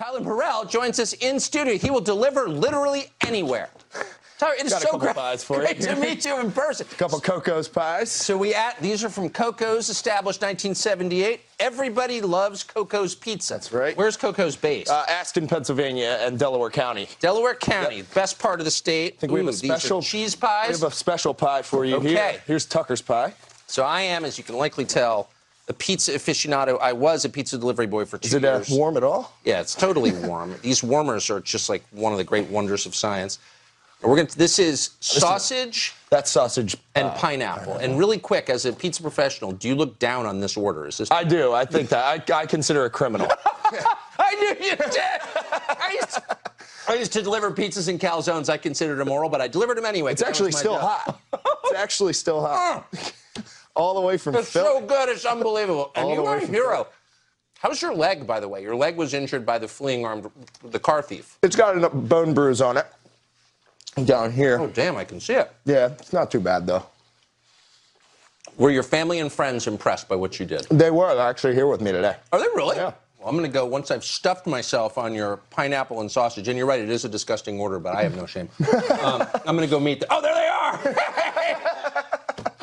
Tyler Burrell joins us in studio. He will deliver literally anywhere. Tyler, it is so great, pies for you. great to meet you in person. A couple Cocco's pies. So we at these are from Cocco's, established 1978. Everybody loves Cocco's Pizza. That's right. Where's Cocco's base? Uh, Aston, Pennsylvania, and Delaware County. Delaware County, best part of the state. I think we have a special cheese pies. We have a special pie for you Okay. here. Here's Tucker's pie. So I am, as you can likely tell, a pizza aficionado. I was a pizza delivery boy for two Is it uh, years. warm at all? Yeah, it's totally warm. These warmers are just like one of the great wonders of science. We're gonna. This is sausage That's sausage. and uh, pineapple. And really quick, as a pizza professional, do you look down on this order? Is this? I do. I think that. I, I consider a criminal. I knew you did. I used, to, I used to deliver pizzas and calzones. I considered immoral, but I delivered them anyway. It's actually still job. hot. It's actually still hot. All the way from It's Philly. so good. It's unbelievable. And All you are a hero. How's your leg, by the way? Your leg was injured by the fleeing armed, the car thief. It's got a bone bruise on it. Down here. Oh, damn! I can see it. Yeah, it's not too bad though. Were your family and friends impressed by what you did? They were They're actually here with me today. Are they really? Yeah. Well, I'm going to go once I've stuffed myself on your pineapple and sausage. And you're right, it is a disgusting order, but I have no shame. um, I'm going to go meet them. Oh, there they are!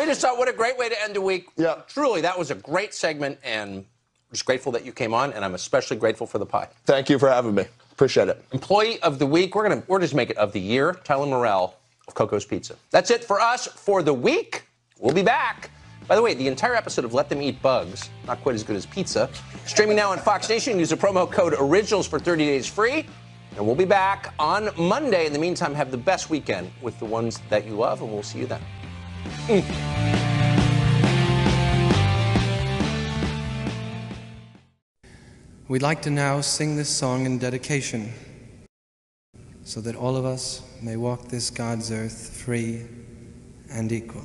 we just thought, what a great way to end a week. Yeah. Truly, that was a great segment, and I'm just grateful that you came on, and I'm especially grateful for the pie. Thank you for having me. Appreciate it. Employee of the week, we're going to we're just make it of the year, Tyler Morrell of Cocco's Pizza. That's it for us for the week. We'll be back. By the way, the entire episode of Let Them Eat Bugs, not quite as good as pizza, streaming now on Fox Nation. Use the promo code ORIGINALS for 30 days free. And we'll be back on Monday. In the meantime, have the best weekend with the ones that you love, and we'll see you then. We'd like to now sing this song in dedication so that all of us may walk this God's earth free and equal.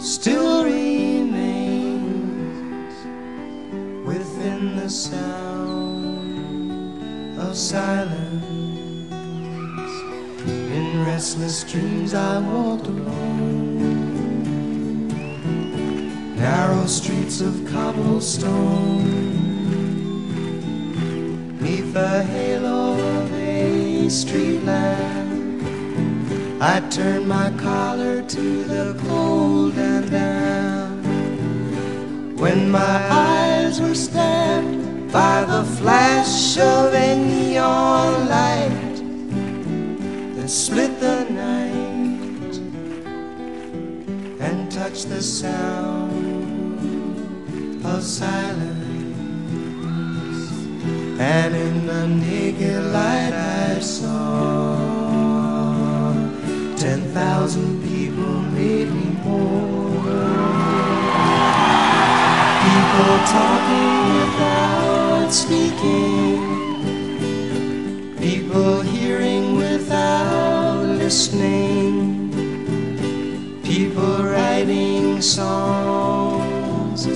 still remains within the sound of silence in restless dreams I walked alone. Narrow streets of cobblestone. Neath the halo of a street lamp, I turned my collar to the cold and damp. When my eyes were stabbed by the flash of a neon light that split the night and touched the sound of silence. And in the naked light I saw thousand people, maybe more. People talking without speaking. People hearing without listening. People writing songs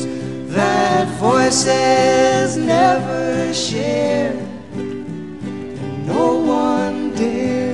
that voices never share. And no one dared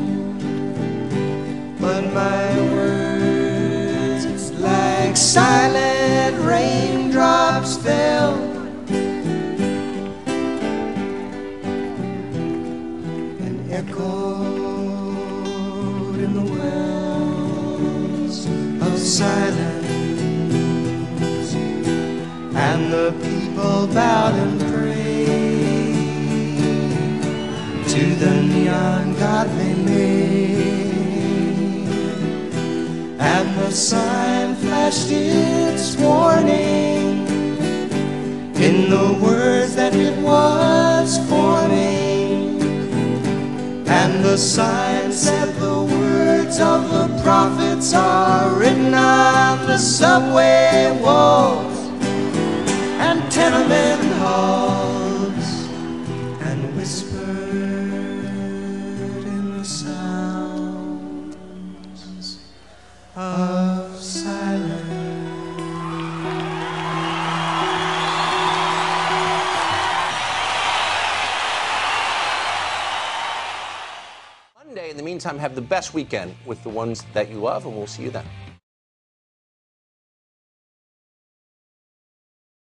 But my words, like silent raindrops, fell and echoed in the wells of silence. And the people bowed and prayed to the neon god they made. And the sign flashed its warning in the words that it was forming. And the sign said the words of the prophets are written on the subway walls meantime, have the best weekend with the ones that you love, and we'll see you then.